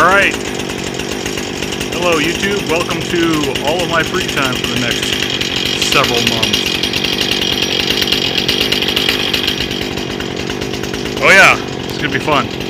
Alright. Hello, YouTube. Welcome to all of my free time for the next several months. Oh, yeah. It's going to be fun.